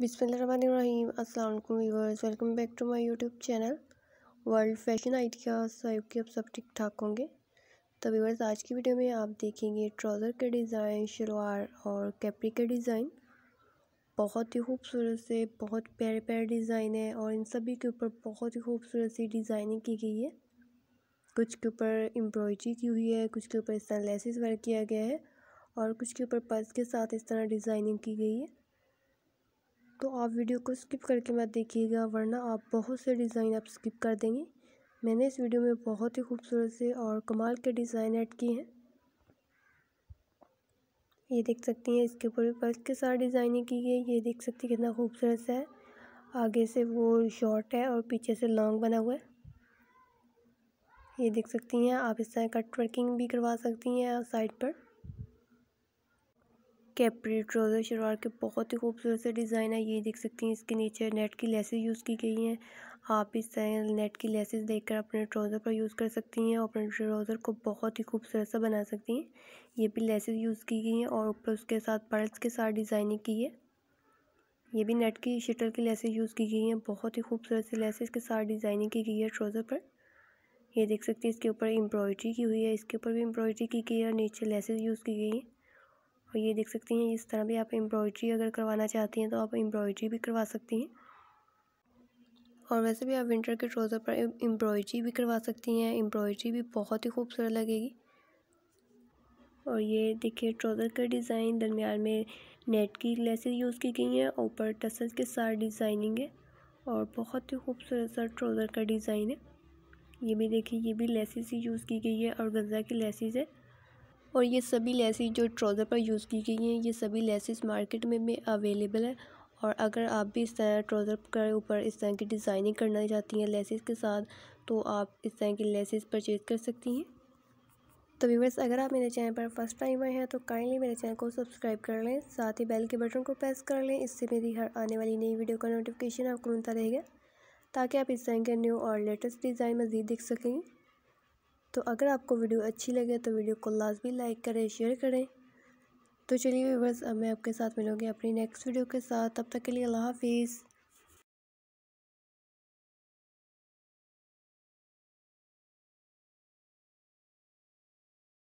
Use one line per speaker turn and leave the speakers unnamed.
बिसमीम अल्लाम welcome back to my YouTube channel. World fashion ideas Sahib कि आप सब ठीक ठाक होंगे। तो व्यूवर्स आज की वीडियो में आप देखेंगे ट्राउज़र के डिज़ाइन, शलवार और कैपरी के डिज़ाइन। बहुत ही खूबसूरत से, बहुत प्यारे प्यारे डिज़ाइन है और इन सभी के ऊपर बहुत ही खूबसूरत सी डिज़ाइनिंग की गई है। कुछ के ऊपर एम्ब्रॉयड्री की हुई है, कुछ के ऊपर इस तरह लेसिस वर्क किया गया है और कुछ के ऊपर पर्स के साथ इस तरह डिज़ाइनिंग की गई है। तो आप वीडियो को स्किप करके मत देखिएगा, वरना आप बहुत से डिज़ाइन आप स्किप कर देंगे। मैंने इस वीडियो में बहुत ही खूबसूरत से और कमाल के डिज़ाइन ऐड किए हैं। ये देख सकती हैं, इसके ऊपर भी पर्स के साथ डिज़ाइनिंग की गई। है ये देख सकती हैं कितना खूबसूरत है। आगे से वो शॉर्ट है और पीछे से लॉन्ग बना हुआ है। ये देख सकती हैं, आप इस तरह कट वर्किंग भी करवा सकती हैं साइड पर। कैप्री ट्राउज़र शलवार के बहुत ही खूबसूरत से डिज़ाइन है। ये देख सकती हैं, इसके नीचे नेट की लेसेस यूज़ की गई हैं। आप इस नेट की लेसेस देखकर अपने ट्राउज़र पर यूज़ कर सकती हैं और अपने ट्राउज़र को बहुत ही खूबसूरत सा बना सकती हैं। ये भी लेसेस यूज़ की गई हैं और ऊपर उसके साथ पर्ल्स के साथ डिज़ाइनिंग की है। ये भी नेट की, शटल की लेसेस यूज़ की गई हैं। बहुत ही खूबसूरत सी लेसेस के साथ डिज़ाइनिंग की गई है ट्राउज़र पर। ये देख सकती हैं, इसके ऊपर एम्ब्रॉयड्री की हुई है। इसके ऊपर भी एम्ब्रॉयड्री की गई है और नीचे लेसेस यूज़ की गई हैं। और ये देख सकती हैं, इस तरह भी आप एम्ब्रॉयड्री अगर करवाना चाहती हैं तो आप एम्ब्रॉयड्री भी करवा सकती हैं। और वैसे भी आप विंटर के ट्रोज़र पर एम्ब्रॉयड्री भी करवा सकती हैं एम्ब्रॉयड्री भी बहुत ही खूबसूरत लगेगी। और ये देखिए ट्रोज़र का डिज़ाइन दरमियान में नेट की लेसेस यूज़ की गई हैं, ऊपर टसल्स के साथ डिज़ाइनिंग है और बहुत ही खूबसूरत सा ट्रोज़र का डिज़ाइन है। ये भी देखिए, ये भी लेसेस ही यूज़ की गई है और गज़ा की लेसेस है। और ये सभी लेसिस जो ट्राउज़र पर यूज़ की गई हैं, ये सभी लेसिस मार्केट में भी अवेलेबल है। और अगर आप भी इस तरह ट्राउज़र के ऊपर इस तरह की डिज़ाइनिंग करना चाहती हैं लेसिस के साथ तो आप इस तरह की लेसिस परचेज़ कर सकती हैं। तो व्यूवर्स, अगर आप मेरे चैनल पर फ़र्स्ट टाइम आए हैं तो काइंडली मेरे चैनल को सब्सक्राइब कर लें, साथ ही बेल के बटन को प्रेस कर लें, इससे मेरी हर आने वाली नई वीडियो का नोटिफिकेशन आपको मिलता रहेगा, ताकि आप इस तरह के न्यू और लेटेस्ट डिज़ाइन मज़ीद देख सकेंगे तो अगर आपको वीडियो अच्छी लगे तो वीडियो को लाजमी लाइक करें, शेयर करें। तो चलिए बस अब मैं आपके साथ मिलूँगी अपनी नेक्स्ट वीडियो के साथ। तब तक के लिए अल्लाह हाफिज़।